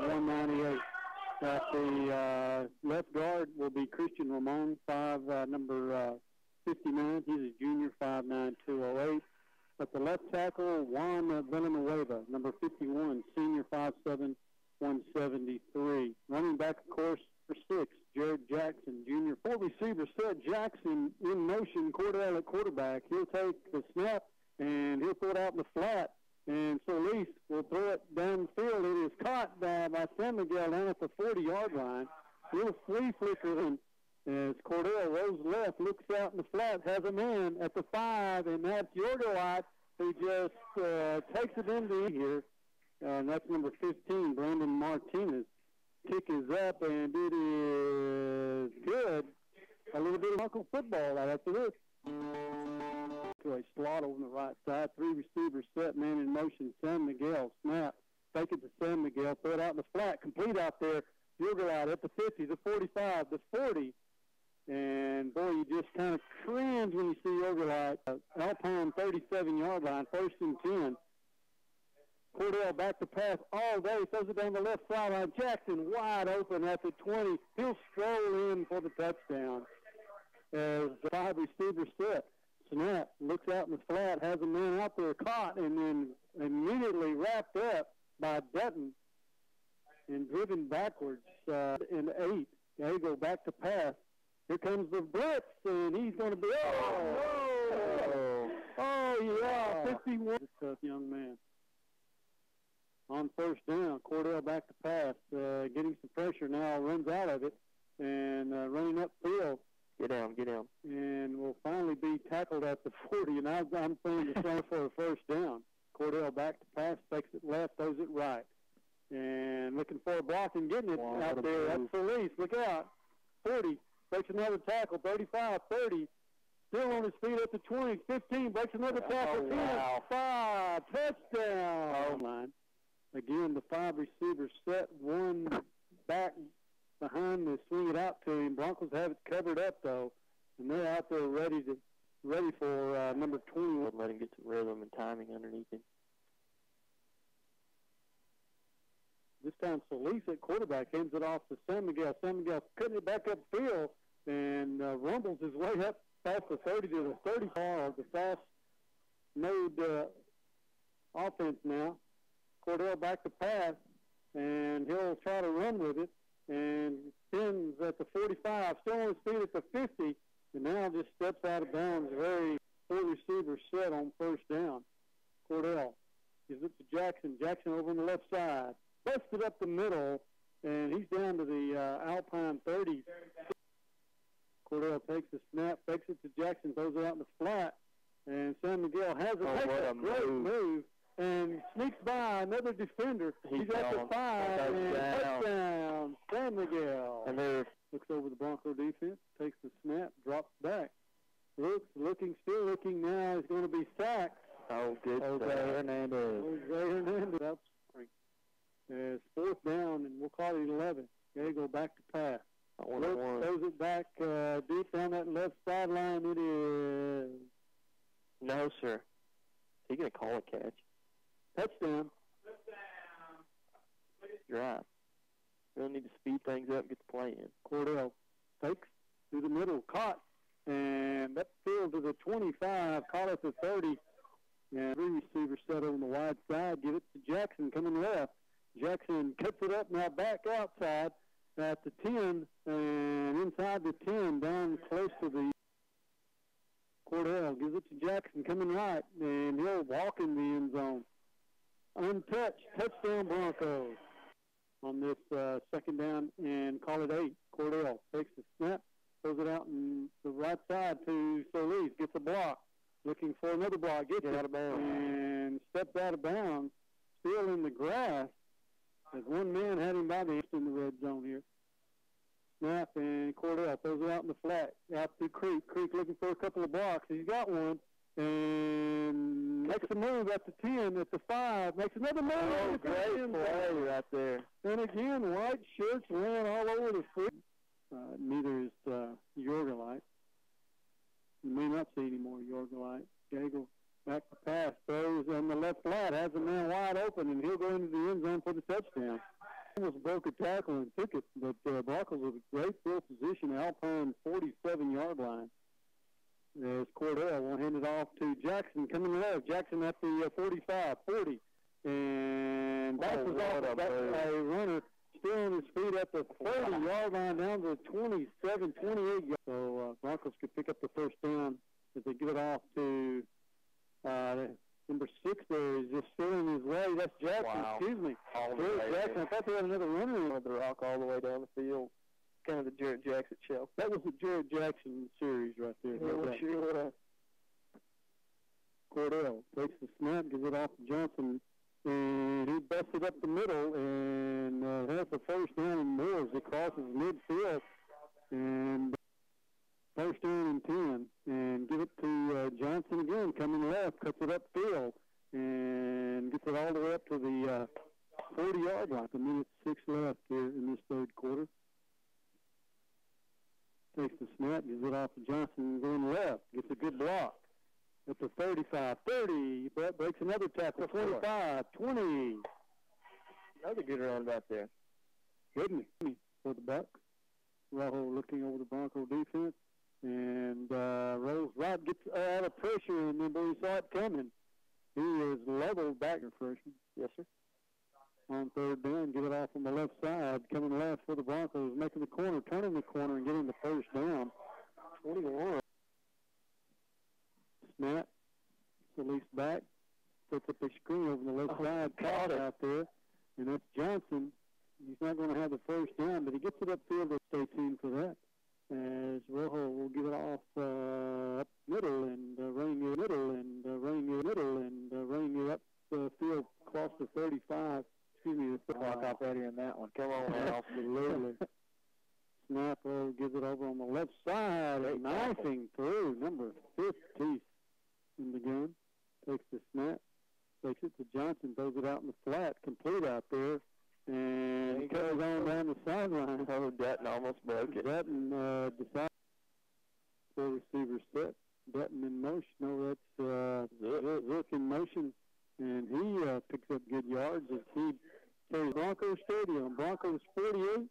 198. At the uh, left guard will be Christian Ramon, five uh, number uh, 59. He's a junior, 5'9", At the left tackle, Juan Villanueva, number 51, senior, 5'7", 173. Running back, of course, for six, Jared Jackson, junior. Four receiver set Jackson in motion, Cordell at quarterback. He'll take the snap and he'll it out in the flat. And Solis will throw it down the downfield. It is caught by, by San Miguel down at the 40-yard line. Little flea flicker and as Cordell rolls left, looks out in the flat, has a man at the five, and that's Yorgolite who just uh, takes it into here. Uh, and that's number 15, Brandon Martinez. Kick is up, and it is good. A little bit of local football right after this. To a slot on the right side. Three receivers set, man in motion. San Miguel, snap. Take it to San Miguel. Throw it out in the flat. Complete out there. Yorgolite at the 50, the 45, the 40. And boy, you just kind of cringe when you see Yorgolite. Uh, Alpine 37-yard line, first and 10. Cordell back to pass all day, throws it down the left sideline. Jackson wide open at the 20. He'll stroll in for the touchdown. As five receivers set. Snap, looks out in the flat, has a man out there caught, and then immediately wrapped up by Dutton and driven backwards uh, in eight. There you go, back to pass. Here comes the blitz, and he's going to be, oh, oh, oh yeah, 51. This tough young man on first down. Cordell back to pass, uh, getting some pressure now, runs out of it, and uh, running upfield. Get down, get down. And will finally be tackled at the 40, and I'm, I'm throwing the throw for a first down. Cordell back to pass, takes it left, throws it right. And looking for a block and getting it wow, out there. That's Felice. Look out. 40. Breaks another tackle. 35, 30. Still on his feet at the 20. 15. Breaks another tackle. Oh, wow. 5. Touchdown. Oh, line. Again, the five receivers set one back behind to swing it out to him. Broncos have it covered up though, and they're out there ready to ready for uh, number 20. Let him get some rhythm and timing underneath him. This time Solis at quarterback hands it off to San Miguel. San Miguel cutting it back upfield and uh, rumbles his way up past the 30 to the 30 far. The fast mode uh, offense now. Cordell back to pass, and he'll try to run with it, and spins at the 45, still on his feet at the 50, and now just steps out of bounds. Very four receiver set on first down. Cordell gives it to Jackson. Jackson over on the left side. Busted up the middle, and he's down to the uh, Alpine 30. Cordell takes the snap, fakes it to Jackson, throws it out in the flat, and San Miguel has a, oh, a great move. move and sneaks by another defender. He's, He's at the five and touchdown, San Miguel. And there looks over the Bronco defense, takes the snap, drops back. Looks, looking, still looking now. He's going to be sacked. Oh, good Jose Hernandez. Jose Hernandez. Up uh, it's fourth down, and we'll call it 11. They go back to pass. One Looks, one. throws it back uh, deep down that left sideline. It is. No, sir. He going to call a catch. Touchdown. You're right. Really need to speed things up, get the play in. Cordell takes to the middle, caught, and that field to the 25, caught at the 30. And three receivers set on the wide side. Give it to Jackson coming left. Jackson cuts it up now back outside at the 10 and inside the 10 down close to the Cordell gives it to Jackson coming right and he'll walk in the end zone untouched. Touchdown Broncos on this uh, second down and call it eight. Cordell takes the snap, throws it out in the right side to Solis, gets a block, looking for another block, gets Get it out of bounds. and steps out of bounds, still in the grass. As one man had him by the in the red zone here. Snap and Cordell throws it out in the flat, out to Creek. Creek looking for a couple of blocks. He's got one and makes a move at the 10, at the 5, makes another move. Oh, great play right there. And again, white shirts ran all over the field. Uh, neither is uh, Yorgolite. You may not see any more Yorgolite. Gagel back to pass, throws on the left flat, has a man wide open, and he'll go into the end zone for the touchdown. almost broke a tackle and took it, but uh, Broncos with a great field position, Alpine 47-yard line. There's Cordell will hand it off to Jackson coming left. Jackson at the uh, 45, 40, and bounces Oh, what off a back move. by a runner still on his feet at the 30-yard line down to 27, 28 yards. So uh, Broncos could pick up the first down as they give it off to uh, number six there. He's just still in his way. That's Jackson. Wow. Excuse me. All the. Jackson. I thought they had another runner in Wanted the rock all the way down the field. Kind of the Jared Jackson show. That was the Jared Jackson series right there. Yeah, Right sure have. Cordell takes the snap, gives it off to Johnson, and he busted up the middle, and uh, has the first down and more as it crosses midfield, and first down and ten, and give it to uh, Johnson again, coming left, cuts it upfield, and gets it all the way up to the uh, 40-yard line. A minute six left here in this third quarter. Takes the snap, gives it off to Johnson, going left, gets a good block at the 35, 30, Brett breaks another tackle, 45, 20. Another good roundabout there. Goodness for the Bucks. Rojo looking over the Bronco defense, and uh, rolls right, gets out of pressure, and then he saw it coming. He is leveled back, in freshman. Yes, sir. On third down, give it off on the left side, coming left for the Broncos, making the corner, turning the corner, and getting the first down. 21. Snap, release back, puts up a screen over the left Oh, side, caught it. out there, and that's Johnson. He's not going to have the first down, but he gets it upfield. Stay tuned for that. As Rojo the left side, Great knifing through number 50 in the gun. Takes the snap, takes it to Johnson, throws it out in the flat, complete out there, and he goes on down the sideline. Oh, Dutton almost broke it. Dutton uh, decides for receiver set. Dutton in motion. No, that's uh, Zook. In motion, and he uh, picks up good yards as he carries Bronco Stadium. Broncos 48.